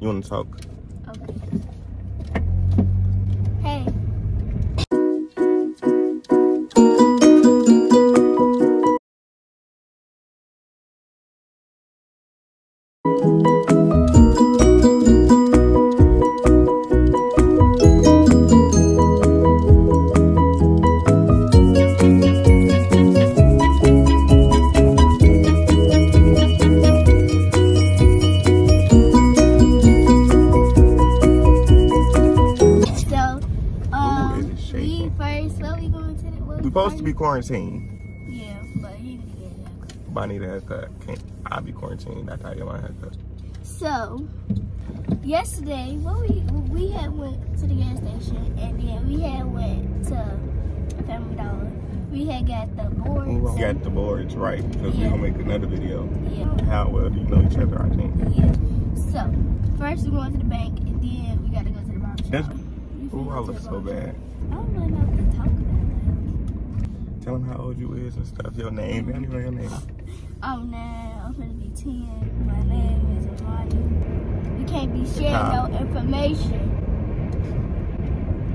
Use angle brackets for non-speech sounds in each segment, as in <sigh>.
You want to talk? Okay. Quarantined. Yeah, but he didn't get that. But I need a haircut. Can't I be quarantined I get my haircut? So, yesterday, what we we had went to the gas station and then we had went to Family Dollar. We had got the boards. We got the boards right because Yeah. we're gonna make another video. Yeah, How well do you know each other? I think. yeah. So, first we going to the bank and then we got to go to the barber shop. That's- Ooh, I look so bad. I don't really know what to talk about. Tell them how old you is and stuff. Your name. Don't your name. Oh, I'm now, I'm gonna be 10. My name is Amani. We can't be sharing no information.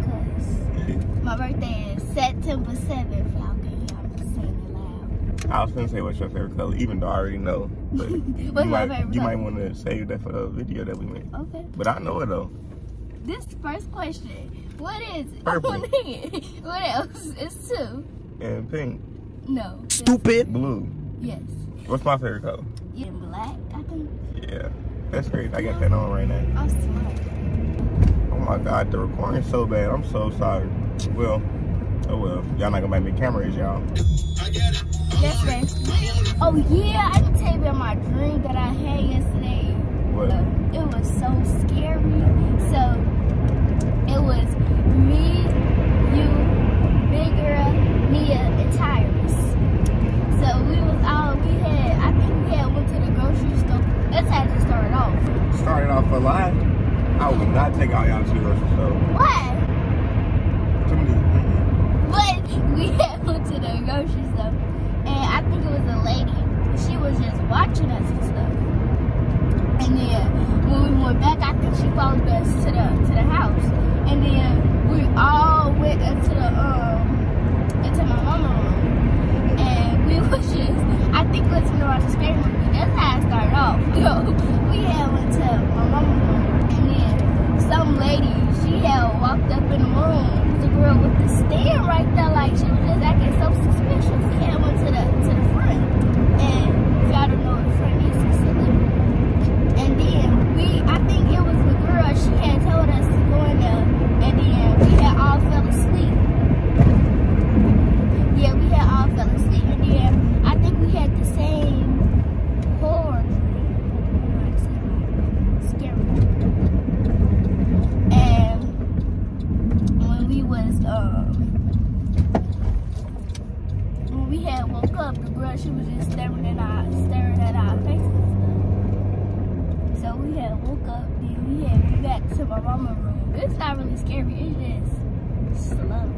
Cause my birthday is September 7th. Y'all can hear I'm just saying it loud. I was gonna say what's your favorite color, even though I already know. But <laughs> you What's my might, you might want to save that for the video that we make. Okay. But I know it though. This first question. What is it? Purple. <laughs> What else? It's two. And pink. No. Stupid. Blue. Yes. What's my favorite color? Yeah, black, I think. Yeah. That's great. I got that on right now. I'm smart. Oh my god, the recording's so bad. I'm so sorry. Well, oh well. Y'all not gonna make me camera cameras, y'all. Yes, ma'am. Oh yeah, I can tell you about my dream that I had yesterday. What? Uh, it was so scary. So it was me, you, big girl, Mia, and Tyrus. So we was all we had. I think we had went to the grocery store. That's how it started off. Started off a lie. I would not take all y'all to the grocery store. What? Too many. But we <laughs> had went to the grocery store, and I think it was a lady. She was just watching us and stuff. And then when we went back, I think she followed us to the to the house. And then we all went into the um into my mama room, and we was just I think listening to watch a scary movie. That's how it started off. Yo, we had went to my mama room, and then some lady she had walked up in the room. It was a girl with the stand right there, like she was just acting so suspicious. We had went to the to the front, and if y'all don't know what the front is, it's a living room. And then we, I think it was the girl, she had told us to go in there, and then we had all fell asleep. Yeah, we had all fell asleep, and then I think we had the same horror dream. Scary. And when we was, um, when we had woke up, the girl, she was just staring at our, staring at our faces and stuff. So we had woke up, then we had went back to my mama room. It's not really scary, it's just slow.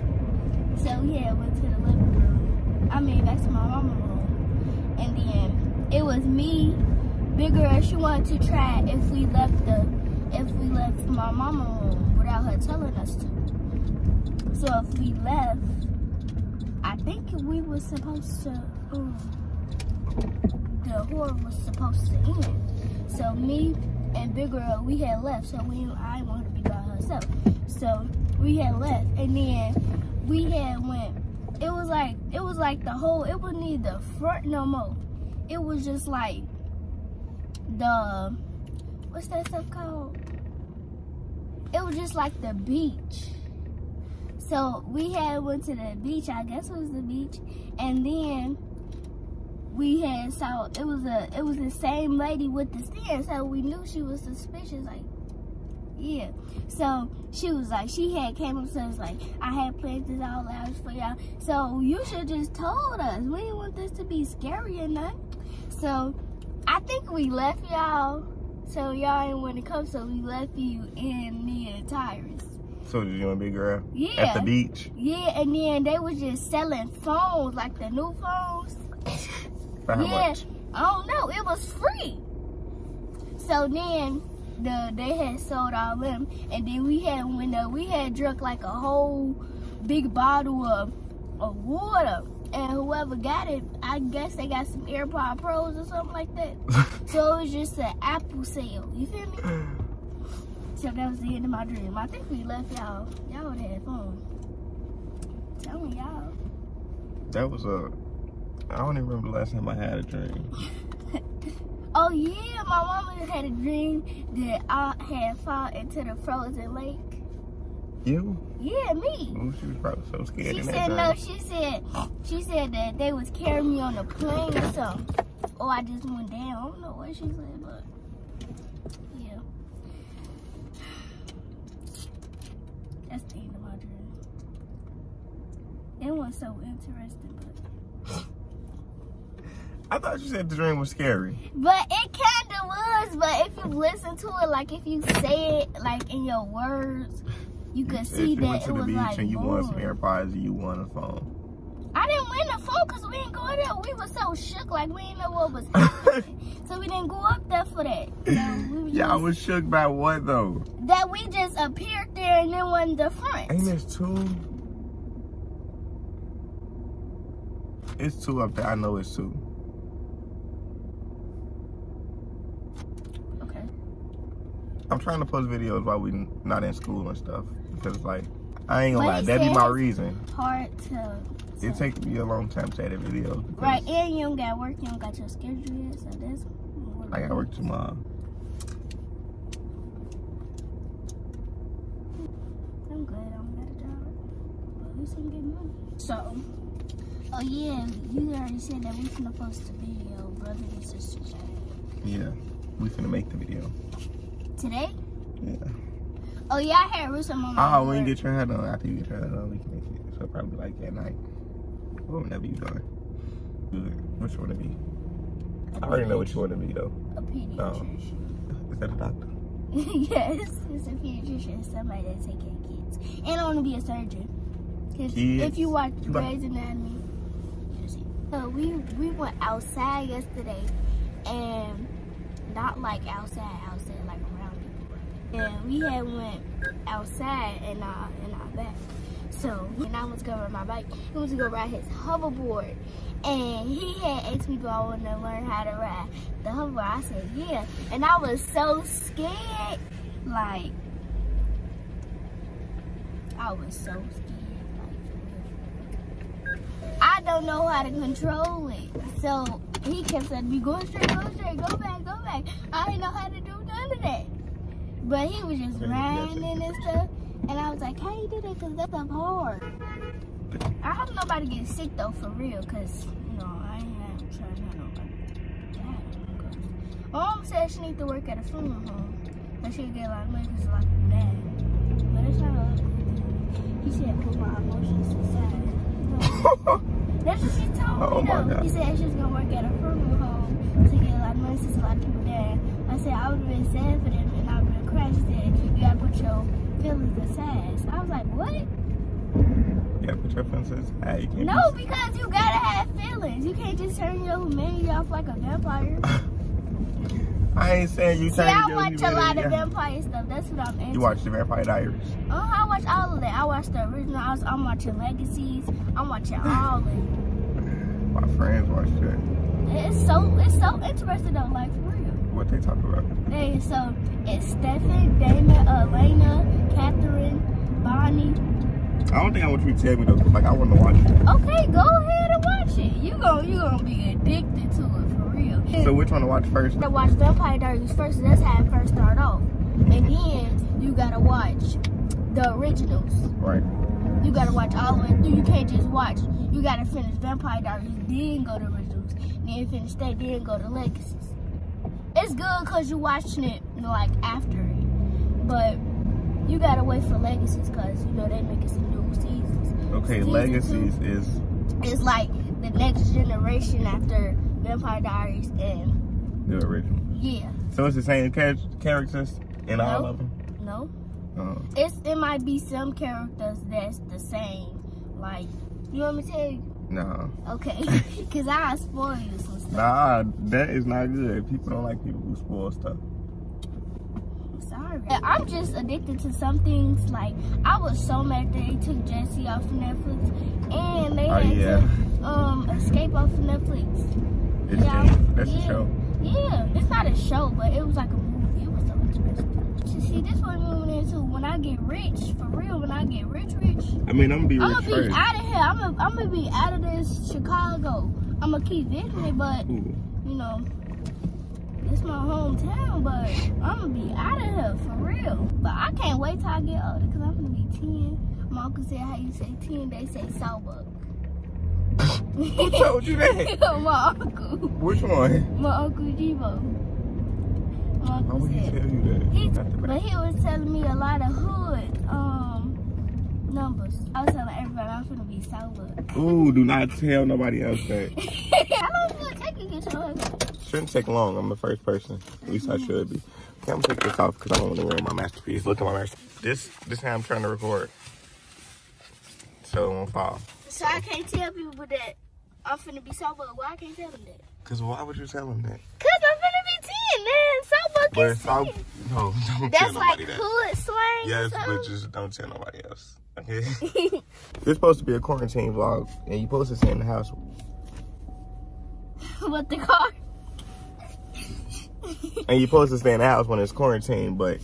So we had went to the living room. I mean back to my mama room. And then it was me, big girl, she wanted to try if we left the if we left my mama room without her telling us to. So if we left, I think we were supposed to um, the horror was supposed to end. So me and Big Girl, we had left. So we, I didn't want her to be by herself. So we had left, and then we had went. It was like it was like the whole. It wasn't the front no more. It was just like the what's that stuff called? It was just like the beach. So we had went to the beach. I guess it was the beach, and then we had saw it was a it was the same lady with the stand, so we knew she was suspicious. Like, yeah. So she was like, she had came up to us like, I had planned this all out for y'all. So you should just told us. We didn't want this to be scary or nothing. So I think we left y'all. So y'all didn't want to come, so we left you and me and Tyrus. So did you and big girl? Yeah. At the beach? Yeah, and then they was just selling phones, like the new phones. For how yeah, much? I don't know. It was free. So then the they had sold all them, and then we had when uh, we had drunk like a whole big bottle of of water. And whoever got it, I guess they got some AirPod Pros or something like that. <laughs> so it was just an Apple sale. You feel me? <laughs> So that was the end of my dream. I think we left y'all. Y'all would have had fun. Tell me y'all. That was a. I don't even remember the last time I had a dream. <laughs> Oh yeah, my mama had a dream that I had fallen into the frozen lake. You? Yeah, me. Ooh, she was probably so scared She said that no. She said she said that they was carrying me on a plane or something. Or I just went down. I don't know what she said, but yeah. That's the end of my dream. It was so interesting, but I thought you said the dream was scary. but it kind of was. But if you listen to it, like if you say it like in your words, you could see you that went it to the was beach like and you won some. AirPods and you won a phone. I didn't win the phone because we didn't go there. We were so shook, like we didn't know what was happening. <laughs> so we didn't go up there for that. So we <laughs> was Y'all was shook by what though? that we just appeared there and then went the front. Ain't this two? It's two up there. I know it's two. Okay. I'm trying to post videos while we not in school and stuff because like I ain't gonna But lie, he that be my reason. Hard to. It takes me a long time to edit videos Right, and you don't got work, you don't got your schedule yet, so that's. I gotta work tomorrow. I'm good. I don't got a job, but at least I'm getting money. So, oh yeah, you already said that we finna post a video, brother and sister chat. Yeah, we finna make the video. Today? Yeah. Oh yeah, I had Russo on my Oh, when you get your hair done, after you get your head on, we can make it. So probably like at night or whenever you done. Good. What you wanna be? I already know what you wanna be though. a pediatrician. Oh. Is that a doctor? <laughs> yes, it's a pediatrician, somebody that take care of kids. And I want to be a surgeon. 'Cause Kids? if you watch Grey's Anatomy. So we we went outside yesterday, and not like outside, outside like around people. And we had went outside in our in our back. So when I was going to my bike, he was gonna ride his hoverboard. And he had asked me do I want to learn how to ride the hoverboard. I said yeah. And I was so scared. Like I was so scared. Like for real. I don't know how to control it. So he kept saying me go straight, go straight, go back, go back. I didn't know how to do none of that. But he was just riding and stuff. And I was like, how you do that? Because that's stuff hard. I hope nobody gets sick though, for real. Because, you know, I ain't had trying to have nobody die. 'cause My mom said she need to work at a funeral home. But she'll get a lot of money because a lot of people died. But it's not a good thing. He said put my emotions aside. No. That's what she told Oh, me my though. God. He said she was gonna work at a funeral home to get a lot of money since a lot of people died. I said I would have been sad for them and I would have cried. She said you gotta put your feelings aside. So I was like, what? Yeah, put your. Hey, you can't No, be- because you gotta have feelings. You can't just turn your humanity off like a vampire. <laughs> I ain't saying you turn I watch a lot of vampire stuff. That's what I'm into. You watch the Vampire Diaries. Oh, I watch all of that. I watch the original. I'm watching Legacies. I'm watching <laughs> all of it. My friends watch that. It's so it's so interesting though, like for real. What they talk about? Hey, so it's Stefan, Damon, Elena, Catherine, Bonnie. I don't think I want you to tell me though, 'cause, like I want to watch it. Okay, go ahead and watch it. You gon' you gonna be addicted to it. So which one to watch first? gotta watch Vampire Diaries first. That's how it first start off, and then you gotta watch the originals. Right. You gotta watch all the way through. You can't just watch. You gotta finish Vampire Diaries, then go to originals, then finish that, then go to Legacies. It's good because you're watching it like after it, but you gotta wait for Legacies because you know they making some new seasons. Okay, Season Legacies is It's like the next generation after Vampire Diaries, and the original. yeah, So it's the same char- characters in all of them. no. Uh, It's it might be some characters that's the same. Like you want me to tell you? no. Okay, <laughs> <laughs> cause I spoil you some stuff. Nah, that is not good. People don't like people who spoil stuff. And I'm just addicted to some things. Like I was so mad that they took Jesse off Netflix, and they Oh, had yeah. to um escape off Netflix. It's Yeah. That's yeah. the show. Yeah, it's not a show, but it was like a movie. It was so interesting. You See, this one moving into when I get rich, for real. When I get rich, rich, I mean, I'm gonna be I'm gonna be first. out of here. I'm gonna, I'm gonna be out of this Chicago. I'm gonna keep visiting it, but Ooh. you know, it's my hometown. But I'm gonna be out of here for real. But I can't wait till I get older because I'm gonna be 10. My uncle said how you say 10, they say Sawbuck. Who told you that? <laughs> my uncle, Which one? my uncle Jibo. My Why would he tell you that? He, Not the but he was telling me a lot of hood um numbers. I was telling everybody I'm gonna be Southwood. Ooh, do not tell nobody else <laughs> that. How long is it take to get your haircut? Shouldn't take long. I'm the first person. At least I should be. Okay, I'm gonna take this off because I don't want to ruin my masterpiece. Look at my masterpiece. This, this how I'm trying to record. So it won't fall. So I can't tell people that I'm finna be Southwood. Why I can't tell them that? Cause why would you tell them that? Cause I'm finna be 10, man. Southwood But all, 10. no, don't tell That's like nobody that. hood slang. Yes, but just don't tell nobody else. Okay. <laughs> This supposed to be a quarantine vlog, and you supposed to stay in the house. <laughs> What the car? And you supposed to stay in the house when it's quarantine, but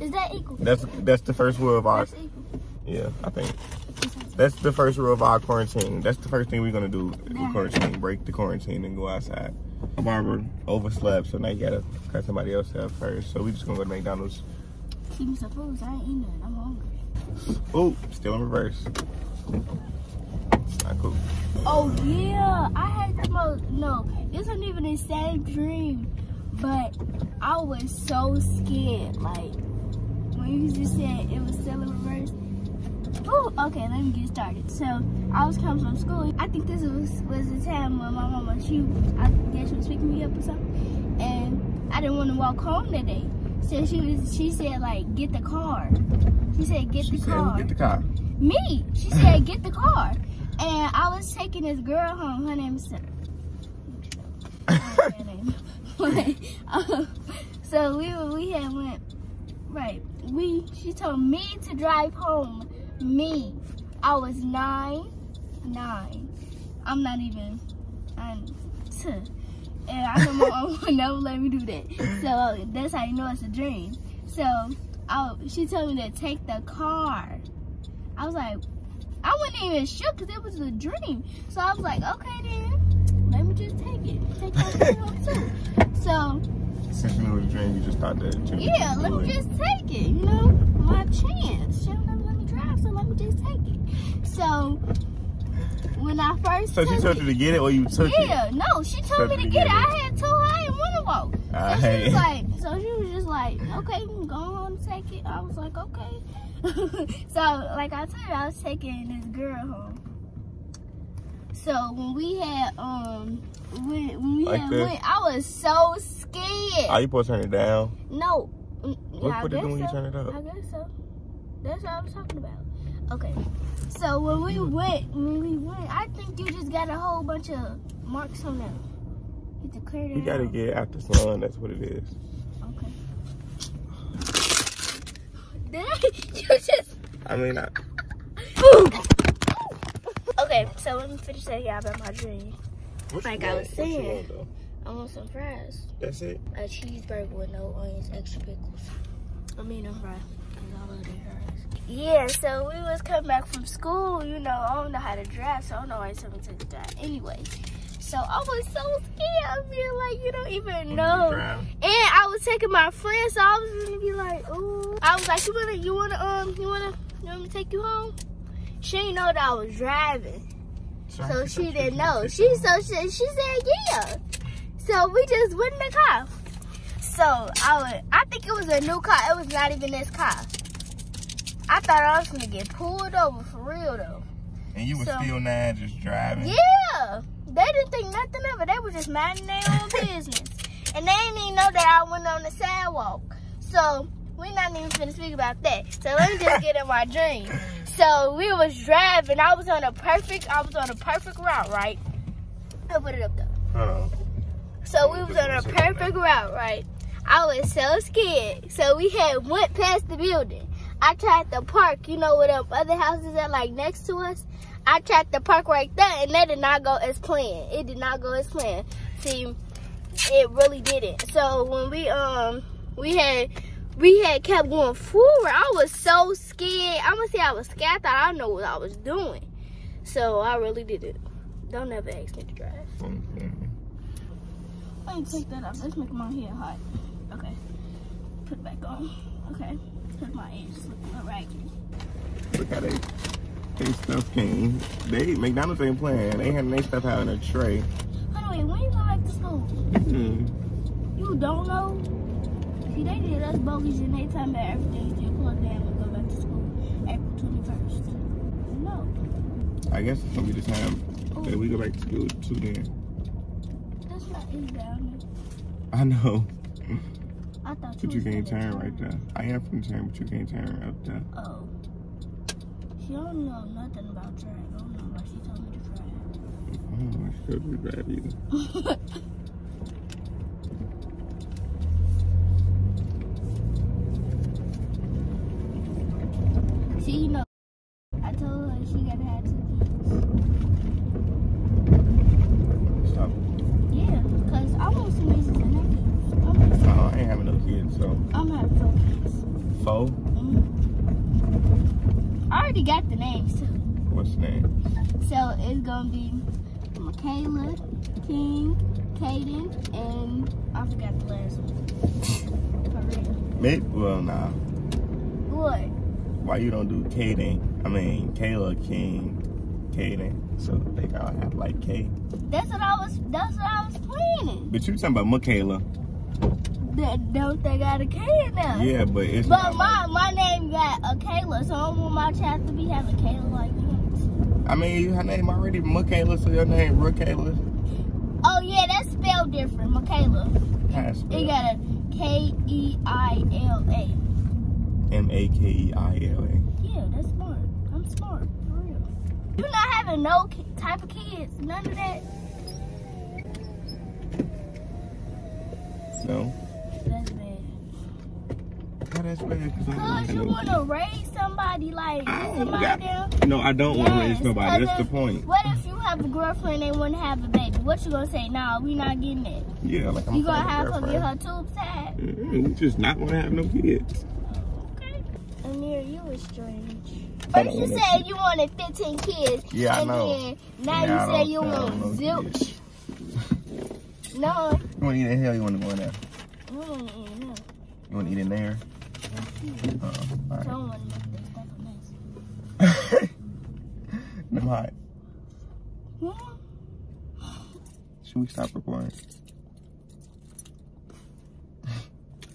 Is that equal? that's that's the first rule of our That's equal. yeah, I think that's the first rule of our quarantine. That's the first thing we're gonna do in quarantine, break the quarantine and go outside. Barbara overslept, so now you gotta cut somebody else up first. So we just gonna go to McDonald's. Keep me some food. I ain't eating nothing. I'm hungry. Ooh, still in reverse. Not cool. Oh yeah, I had the most. No, this wasn't even the same dream, but I was so scared. Like when you just said it was still in reverse. Oh, okay. Let me get started. So I was coming from school. I think this was was the time when my mama she I guess she was picking me up or something, and I didn't want to walk home that day. So she was she said like get the car. She said get She the said, car. Get the car?" Me. She said, get the car. And I was taking this girl home. Her name is her name. But, um, so we we had went right. We she told me to drive home. Me. I was nine. Nine. I'm not even I'm two. <laughs> And I know my mom <laughs> would never let me do that. So that's how you know it's a dream. So I, she told me to take the car. I was like, I wasn't even sure because it was a dream. So I was like, okay then, let me just take it. Take car home too. So Since you knew it was a dream, you just thought that. yeah, let me just take it. You know, my chance. She'll never let so let me just take it. So when I first So she told it, you to get it, or you took it? yeah, no, she told me to get it. I had two I didn't want to walk. So she Aight. was like, <laughs> so she was just like, okay, go on take it. I was like, okay. <laughs> so like I told you, I was taking this girl home. So when we had um when, when we Like had went, I was so scared. Are you supposed to turn it down? no, Mm, What- yeah, I what it do guess when you turn it up? I guess so. That's what I was talking about. Okay. So when we went, when we went, I think you just got a whole bunch of marks on them. You have to clear them You gotta out. get out the sun. That's what it is. Okay. <sighs> Did I? <laughs> You just. I mean, I, <laughs> Okay, so let me finish telling y'all about my dream. what Like I want? was What saying. want. I want some fries. That's it. A cheeseburger with no onions, extra pickles. I mean, no fries. 'cause I love their fries. Yeah, so we was coming back from school. You know, I don't know how to drive, so I don't know why somebody took the drive. Anyway, so I was so scared. I feel like you don't even know. And I was taking my friend, so I was gonna be like, ooh. I was like, you wanna, you wanna, um, you wanna, you want me to take you home? She didn't know that I was driving, so she didn't know. She so she, she said yeah. So we just went in the car. So I would, I think it was a new car. It was not even this car. I thought I was gonna get pulled over for real though. And you were So- still nine, just driving. Yeah, they didn't think nothing of it. They were just minding their own <laughs> business, and they didn't even know that I went on the sidewalk. So we're not even gonna speak about that. So let me just get in my dream. So we was driving. I was on a perfect. I was on a perfect route, right? I'll put it up though. Uh-huh. Hold on. So we was on a perfect route, right? I was so scared. So we had went past the building. I tried to park, you know, where the other houses are like next to us. I tried to park right there, and that did not go as planned. It did not go as planned. See, it really didn't. So when we um we had we had kept going forward, I was so scared. I'm gonna say I was scared. I thought I know what I was doing. So I really did it. Don't ever ask me to drive. Let me take that off. Let's make my hair hot. Okay. Put it back on. Okay. Cause my edges look a raggedy. Look how they they stuff came. They McDonald's ain't playing. They had they stuff out in a tray. Anyway, when you go back to school? Mm. You don't know? See, they did us bogus and they time that everything's just plugged in and go back to school April 21st. No. I guess it's gonna be the time that we go back to school too then. That's not is down I know. I thought But you can't gonna turn right there. I am from turn, but you can't turn out there. Oh. She don't know nothing about drag. I don't know why she told me to drag. Oh, I should be bad either. See, you know, I told her she gotta have two kids. Stop. Yeah, because I want some nieces and nephews. I'm, gonna- No, I ain't having no kids, so I'm having four kids. four. Mhm. I already got the names too. What's the name? So it's gonna be Michaela, King, Kaden, and I forgot the last one. <laughs> Mate? Well, nah. What? Why you don't do Kaden? I mean, Kayla King, Kaden. So they all have like K. That's what I was. That's what I was planning. But you talking about Michaela? That don't they got a K in there? Yeah, but it's But my my name got a Kayla, so I don't want my child to be having Kayla like that. I mean, her name already Michaela, so your name Michaela. Oh yeah, that's spelled different, Michaela. It got a K E I L A. M A K E I L A. Yeah, that's smart. I'm smart, for real. You're not having no type of kids, none of that. No. That's bad. How that's bad? Cause I don't you wanna raise somebody like I don't somebody got- No, I don't want to raise nobody. That's the point. What if you have a girlfriend and want to have a baby? What you gonna say? Nah, we not getting it. Yeah, like I'm You gonna have her get her tubes tied. Mm, We just not want to have no kids. Okay. Ahmir, you was strange. First you said you wanted 15 kids. Yeah, I and know. Then now Now you say you want zilch. No, You want to eat hell? You want to go in there? I don't want to eat no. You want to eat in there? Uh, all I right. don't want to make this stuff a mess. Hot. Should we stop recording?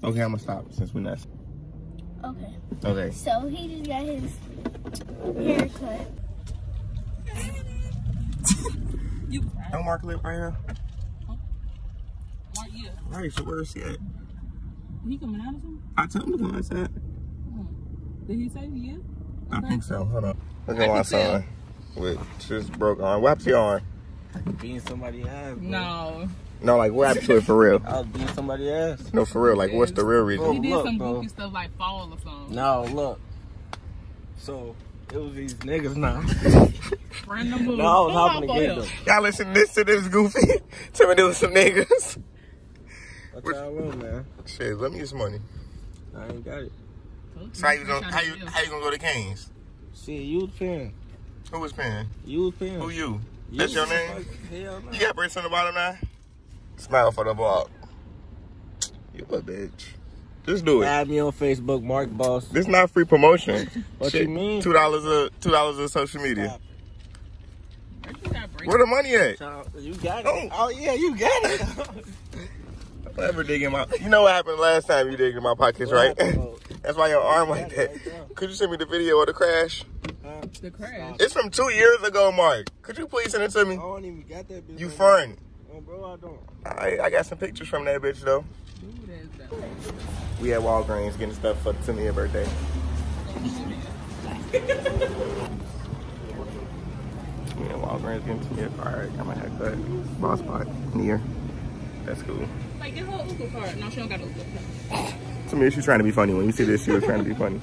Okay, I'm gonna stop since we're not. Okay. Okay. So he just got his haircut. You Don't Mark lip right here. Mark, yeah. Right. So where's he at? He coming out or something? I told him to come outside. Did he say yeah? I think so. Hold on. Look I at my son with just broke arm. What happened to your arm? Being somebody else. Bro. No. No, like what happened to it for real? I was beating somebody ass. No, for real. Like, what's the real reason? He reason? did look, some goofy stuff like fall or something. No, look. So it was these niggas now. Random move. <laughs> No, I was Come hopping to get them. Y'all listen this to this goofy. <laughs> Tell me there was some niggas. What y'all want, man? Shit, let me get some money. I ain't got it. So how you gonna how you how you gonna go to Cane's? Shit, you was paying. Who was paying? You was paying. Who you? That's your name? Hell no. You got bricks on the bottom now? Smile for the vlog. You a bitch. Just do it. Add me on Facebook, Mark Boss. This not free promotion. <laughs> What you mean? Two dollars a two dollars a social media. Stop. You got break- Where the money at? You got it. Oh. Oh, yeah, you got it. <laughs> Don't ever dig in my. You know what happened last time you digged in my pockets, right? <laughs> That's why your arm like that. Could you send me the video of the crash? The crash. It's from two years ago, Mark. Could you please send it to me? I me? don't even got that bitch. You no Oh, bro, I don't. I, I got some pictures from that bitch though. Dude, that's bad. We at Walgreens getting stuff for Tamia's birthday. <laughs> We at Walgreens getting Tamia a card. Got my haircut. Boss spot near. That's cool. Got. To me, she's trying to be funny. When you see this, she was trying to be funny.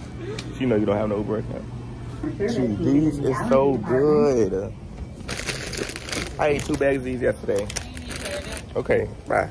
She know you don't have no Uber account. These is so good. I ate two bags of these yesterday. Okay, bye.